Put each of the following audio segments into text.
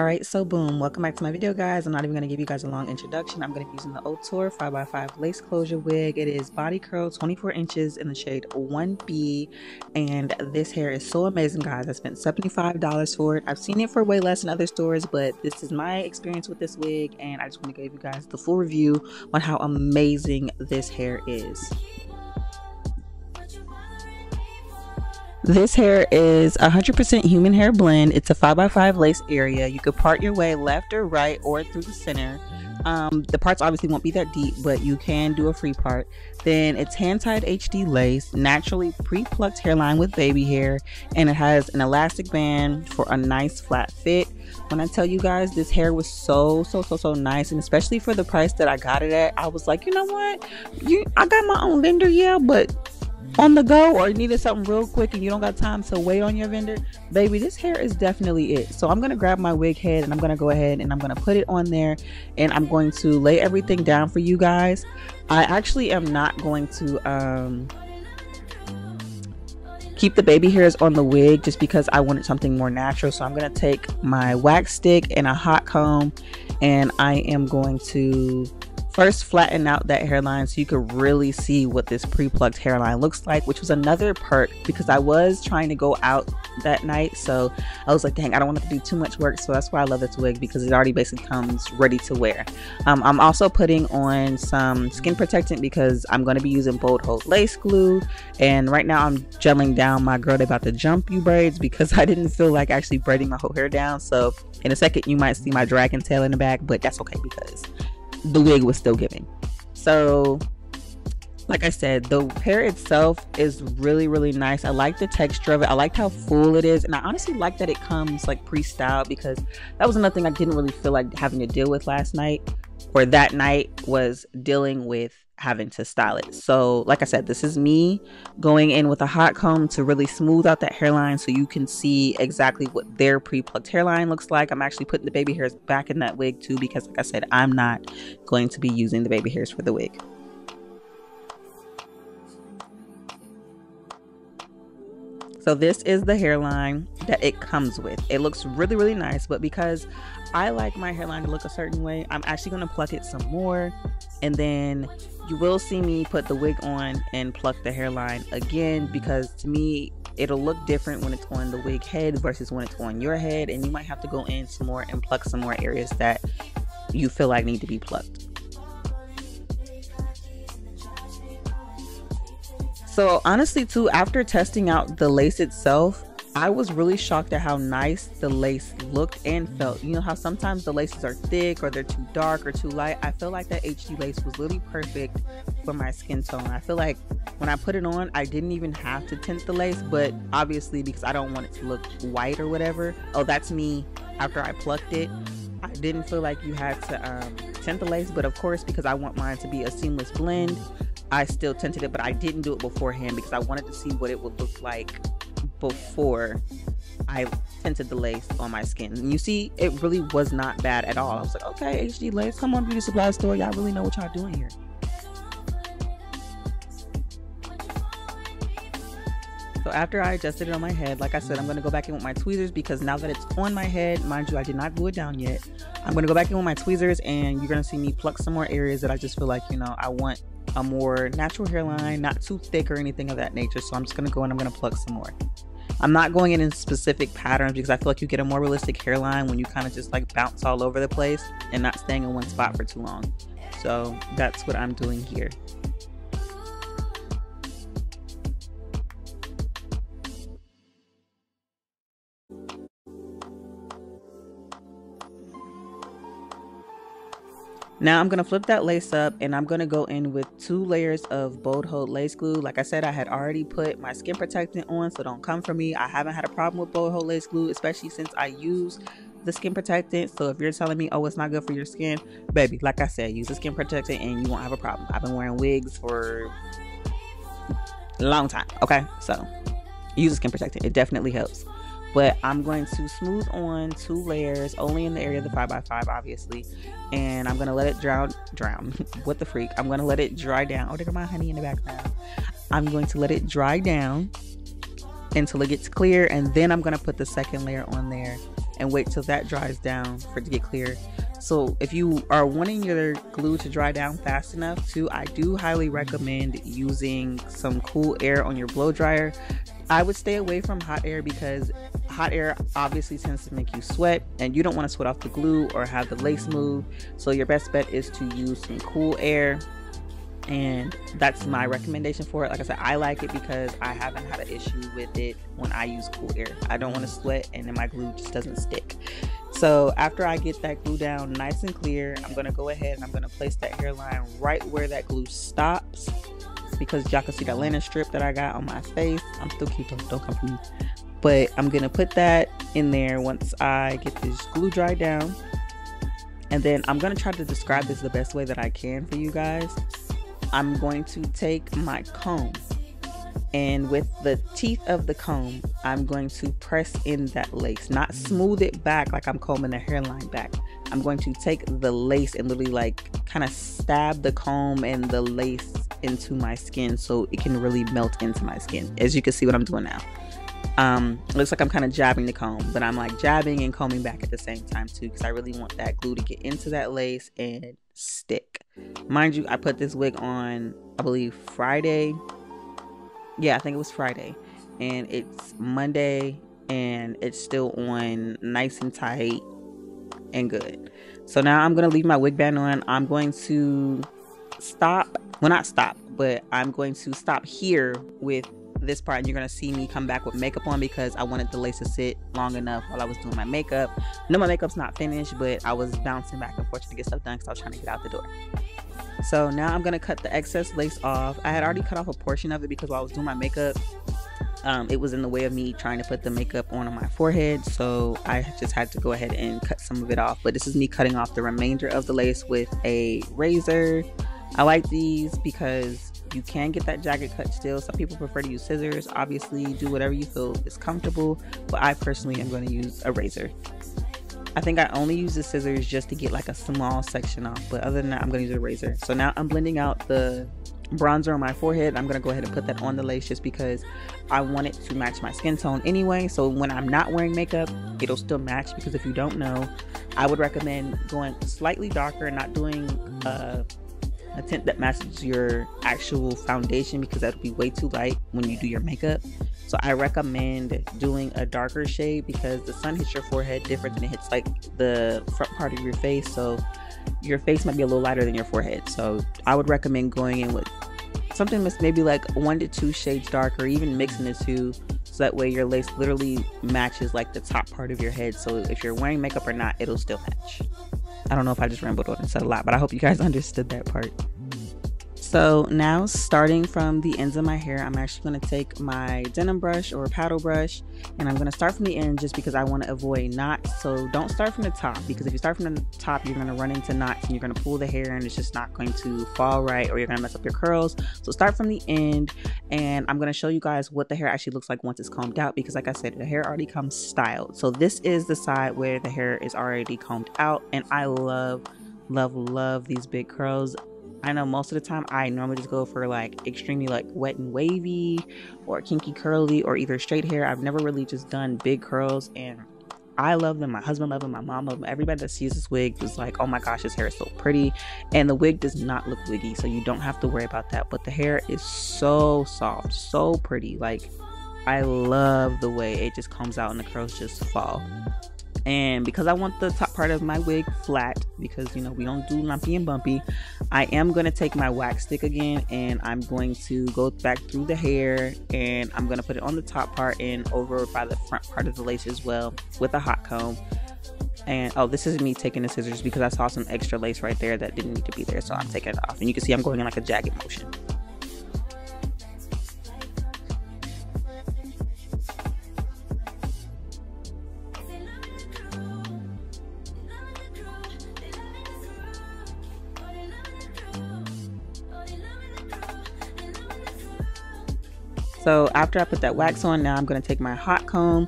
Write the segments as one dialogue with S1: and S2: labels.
S1: All right, so boom, welcome back to my video, guys. I'm not even going to give you guys a long introduction. I'm going to be using the Outre 5x5 lace closure wig. It is body curl 24 inches in the shade 1B, and this hair is so amazing, guys. I spent $75 for it. I've seen it for way less in other stores, but this is my experience with this wig, and I just want to give you guys the full review on how amazing this hair is. This hair is 100% human hair blend. It's a 5x5 lace area. You could part your way left or right or through the center. Um, the parts obviously won't be that deep, but you can do a free part. Then it's hand tied HD lace, naturally pre plucked hairline with baby hair, and it has an elastic band for a nice flat fit. When I tell you guys, this hair was so, so, so, so nice, and especially for the price that I got it at, I was like, you know what? You, I got my own vendor, yeah, but on the go or needed something real quick and you don't got time to wait on your vendor, baby, this hair is definitely it. So I'm gonna grab my wig head and I'm gonna go ahead and I'm gonna put it on there and I'm going to lay everything down for you guys. I actually am not going to um keep the baby hairs on the wig just because I wanted something more natural. So I'm gonna take my wax stick and a hot comb and I am going to First, flatten out that hairline so you could really see what this pre-plucked hairline looks like, which was another perk because I was trying to go out that night. So I was like, dang, I don't want to do too much work. So that's why I love this wig because it already basically comes ready to wear. Um, I'm also putting on some skin protectant because I'm going to be using Bold Hold Lace Glue. And right now I'm gelling down my girl they about to jump you braids because I didn't feel like actually braiding my whole hair down. So in a second, you might see my dragon tail in the back, but that's okay because the wig was still giving. So, like I said, the hair itself is really, really nice. I like the texture of it. I like how full it is. And I honestly like that it comes like pre styled because that was another thing I didn't really feel like having to deal with last night or that night was dealing with having to style it. So, like I said, this is me going in with a hot comb to really smooth out that hairline so you can see exactly what their pre-plucked hairline looks like. I'm actually putting the baby hairs back in that wig too because like I said, I'm not going to be using the baby hairs for the wig. So this is the hairline that it comes with. It looks really, really nice, but because I like my hairline to look a certain way, I'm actually going to pluck it some more and then you will see me put the wig on and pluck the hairline again because to me it'll look different when it's on the wig head versus when it's on your head and you might have to go in some more and pluck some more areas that you feel like need to be plucked so honestly too after testing out the lace itself I was really shocked at how nice the lace looked and felt. You know how sometimes the laces are thick or they're too dark or too light. I feel like that HD lace was literally perfect for my skin tone. I feel like when I put it on, I didn't even have to tint the lace, but obviously because I don't want it to look white or whatever. Oh, that's me after I plucked it. I didn't feel like you had to um, tint the lace, but of course, because I want mine to be a seamless blend, I still tinted it, but I didn't do it beforehand because I wanted to see what it would look like before I tinted the lace on my skin. And you see, it really was not bad at all. I was like, okay, HD lace, come on, beauty supply store. Y'all really know what y'all doing here. So after I adjusted it on my head, like I said, I'm going to go back in with my tweezers because now that it's on my head, mind you, I did not glue it down yet. I'm going to go back in with my tweezers and you're going to see me pluck some more areas that I just feel like, you know, I want a more natural hairline, not too thick or anything of that nature. So I'm just to go and I'm to pluck some more. I'm not going in in specific patterns because I feel like you get a more realistic hairline when you kind of just like bounce all over the place and not staying in one spot for too long. So that's what I'm doing here. Now I'm going to flip that lace up and I'm going to go in with two layers of Bold Hold Lace Glue. Like I said, I had already put my skin protectant on, so don't come for me. I haven't had a problem with Bold Hold Lace Glue, especially since I use the skin protectant. So if you're telling me, oh, it's not good for your skin, baby, like I said, use the skin protectant and you won't have a problem. I've been wearing wigs for a long time, okay? So use the skin protectant. It definitely helps but I'm going to smooth on two layers only in the area of the 5x5 obviously. And I'm gonna let it drown drown. What the freak? I'm gonna let it dry down. Oh there my honey in the background. I'm going to let it dry down until it gets clear and then I'm gonna put the second layer on there and wait till that dries down for it to get clear. So if you are wanting your glue to dry down fast enough too, I do highly recommend using some cool air on your blow dryer. I would stay away from hot air because hot air obviously tends to make you sweat and you don't want to sweat off the glue or have the lace move. So your best bet is to use some cool air and that's my recommendation for it. Like I said, I like it because I haven't had an issue with it when I use cool air. I don't want to sweat and then my glue just doesn't stick. So after I get that glue down nice and clear, I'm gonna go ahead and I'm gonna place that hairline right where that glue stops because y'all can see that linen strip that I got on my face. I'm still cute, don't, don't come for me. But I'm gonna put that in there once I get this glue dried down. And then I'm gonna try to describe this the best way that I can for you guys. I'm going to take my comb and with the teeth of the comb, I'm going to press in that lace, not smooth it back like I'm combing the hairline back. I'm going to take the lace and literally like kind of stab the comb and the lace into my skin so it can really melt into my skin. As you can see what I'm doing now. Um, looks like I'm kind of jabbing the comb, but I'm like jabbing and combing back at the same time too because I really want that glue to get into that lace and stick. Mind you, I put this wig on, I believe Friday yeah, I think it was Friday, and it's Monday, and it's still on nice and tight and good. So now I'm gonna leave my wig band on. I'm going to stop. Well, not stop, but I'm going to stop here with this part and you're gonna see me come back with makeup on because I wanted the lace to sit long enough while I was doing my makeup. No, my makeup's not finished, but I was bouncing back and forth to get stuff done because I was trying to get out the door. So now I'm gonna cut the excess lace off. I had already cut off a portion of it because while I was doing my makeup, um, it was in the way of me trying to put the makeup on on my forehead. So I just had to go ahead and cut some of it off. But this is me cutting off the remainder of the lace with a razor. I like these because you can get that jagged cut still. Some people prefer to use scissors. Obviously, do whatever you feel is comfortable. But I personally am going to use a razor. I think I only use the scissors just to get like a small section off. But other than that, I'm going to use a razor. So now I'm blending out the bronzer on my forehead. I'm going to go ahead and put that on the lace just because I want it to match my skin tone anyway. So when I'm not wearing makeup, it'll still match because if you don't know, I would recommend going slightly darker and not doing uh, a tint that matches your actual foundation because that'll be way too light when you do your makeup. So I recommend doing a darker shade because the sun hits your forehead different than it hits like the front part of your face. So your face might be a little lighter than your forehead. So I would recommend going in with something that's maybe like one to two shades darker, even mixing the two. So that way your lace literally matches like the top part of your head. So if you're wearing makeup or not, it'll still match. I don't know if I just rambled on and said a lot, but I hope you guys understood that part. So now starting from the ends of my hair, I'm actually going to take my Denman brush or paddle brush and I'm going to start from the end just because I want to avoid knots. So don't start from the top because if you start from the top, you're going to run into knots and you're going to pull the hair and it's just not going to fall right or you're going to mess up your curls. So start from the end and I'm going to show you guys what the hair actually looks like once it's combed out because like I said, the hair already comes styled. So this is the side where the hair is already combed out and I love love love these big curls I know most of the time I normally just go for like extremely like wet and wavy or kinky curly or either straight hair. I've never really just done big curls and I love them. My husband loves them. My mom loves them. Everybody that sees this wig is like, oh my gosh, this hair is so pretty. And the wig does not look wiggy, so you don't have to worry about that. But the hair is so soft, so pretty. Like, I love the way it just comes out and the curls just fall and because I want the top part of my wig flat because you know we don't do lumpy and bumpy. I am going to take my wax stick again and I'm going to go back through the hair and I'm going to put it on the top part and over by the front part of the lace as well with a hot comb. And oh this is me taking the scissors because I saw some extra lace right there that didn't need to be there so I'm taking it off. And you can see I'm going in like a jagged motion So after I put that wax on, now I'm going to take my hot comb.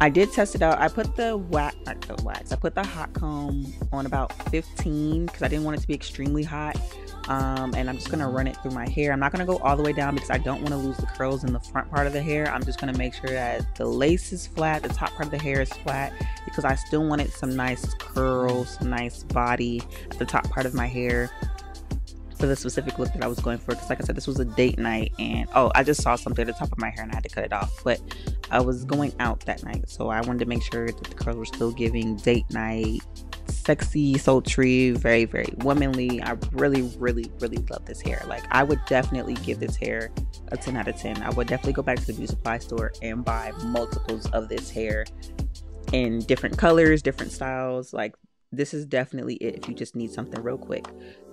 S1: I did test it out. I put the wax, the wax. I put the hot comb on about 15 because I didn't want it to be extremely hot. um, and I'm just gonna run it through my hair. I'm not gonna go all the way down because I don't want to lose the curls in the front part of the hair. I'm just gonna make sure that the lace is flat, the top part of the hair is flat because I still wanted some nice curls, some nice body at the top part of my hair for the specific look that I was going for. Because like I said, this was a date night, and oh, I just saw something at the top of my hair and I had to cut it off. But I was going out that night, so I wanted to make sure that the curls were still giving date night sexy, sultry, very, very womanly. I really, really, really love this hair. Like, I would definitely give this hair a 10 out of 10. I would definitely go back to the beauty supply store and buy multiples of this hair in different colors, different styles. Like, this is definitely it if you just need something real quick.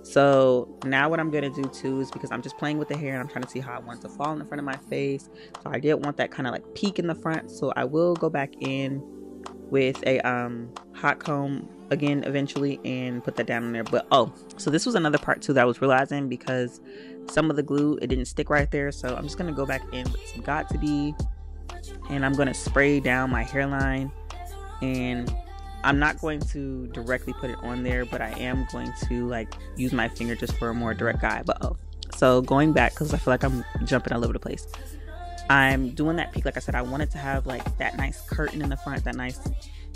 S1: So now what I'm gonna do too is because I'm just playing with the hair and I'm trying to see how I want to fall in the front of my face. So I did want that kind of like peak in the front. So I will go back in with a um, hot comb again eventually and put that down in there but oh so this was another part too that I was realizing because some of the glue it didn't stick right there so I'm just gonna go back in with some Got2b and I'm gonna spray down my hairline and I'm not going to directly put it on there but I am going to like use my finger just for a more direct guide but oh so going back because I feel like I'm jumping all over the place I'm doing that peak like I said I wanted to have like that nice curtain in the front that nice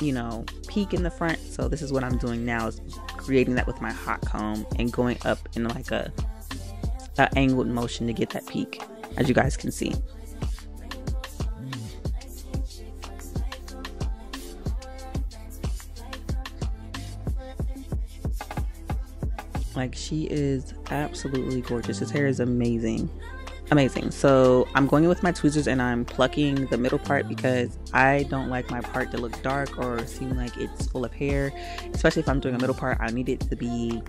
S1: you know, peak in the front. So this is what I'm doing now is creating that with my hot comb and going up in like a, a angled motion to get that peak, as you guys can see. Like she is absolutely gorgeous. His hair is amazing. Amazing. So i'm going in with my tweezers and i'm plucking the middle part because i don't like my part to look dark or seem like it's full of hair. Especially if i'm doing a middle part i need it to be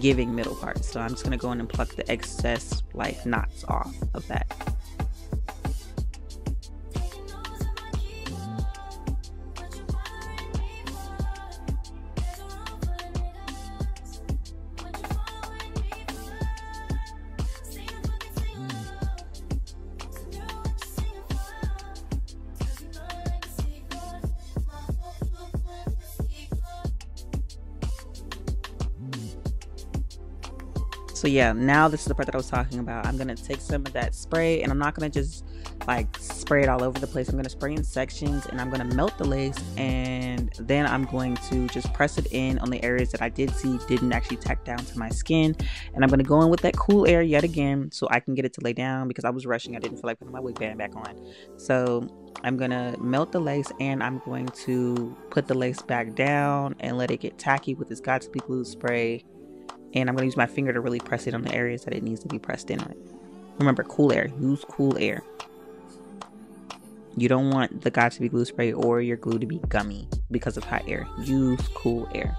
S1: giving middle part so i'm just going to go in and pluck the excess like knots off of that So yeah, now this is the part that I was talking about. I'm gonna take some of that spray and I'm not gonna just like spray it all over the place. I'm gonna spray in sections and I'm gonna melt the lace and then I'm going to just press it in on the areas that I did see didn't actually tack down to my skin. And I'm gonna go in with that cool air yet again so I can get it to lay down because I was rushing. I didn't feel like putting my wig band back on. So I'm gonna melt the lace and I'm going to put the lace back down and let it get tacky with this Got2b glue spray and I'm going to use my finger to really press it on the areas that it needs to be pressed in on. Remember, cool air. Use cool air. You don't want the Got2b glue spray or your glue to be gummy because of hot air. Use cool air.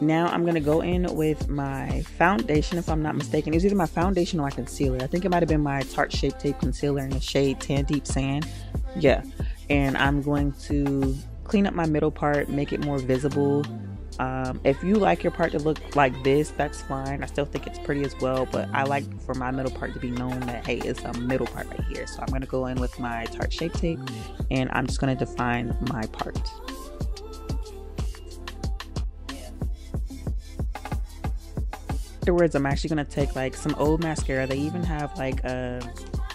S1: Now I'm going to go in with my foundation, if I'm not mistaken. It was either my foundation or my concealer. I think it might have been my Tarte Shape Tape Concealer in the shade Tan Deep Sand. Yeah. And I'm going to clean up my middle part, make it more visible. Um, if you like your part to look like this, that's fine. I still think it's pretty as well, but I like for my middle part to be known that, hey, it's a middle part right here. So I'm going to go in with my Tarte Shape Tape and I'm just going to define my part. Afterwards, I'm actually gonna take like some old mascara. They even have like uh,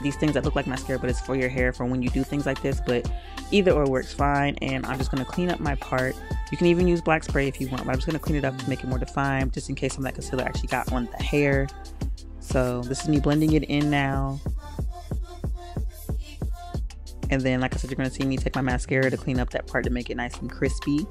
S1: these things that look like mascara, but it's for your hair for when you do things like this. But either or works fine. And I'm just gonna clean up my part. You can even use black spray if you want, but I'm just gonna clean it up to make it more defined, just in case some of that concealer actually got on the hair. So this is me blending it in now. And then, like I said, you're gonna see me take my mascara to clean up that part to make it nice and crispy.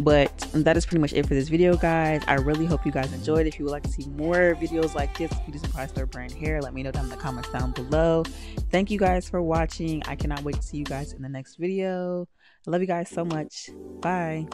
S1: But that is pretty much it for this video guys. I really hope you guys enjoyed. If you would like to see more videos like this beauty supply store brand hair let me know down in the comments down below. Thank you guys for watching. I cannot wait to see you guys in the next video. I love you guys so much. Bye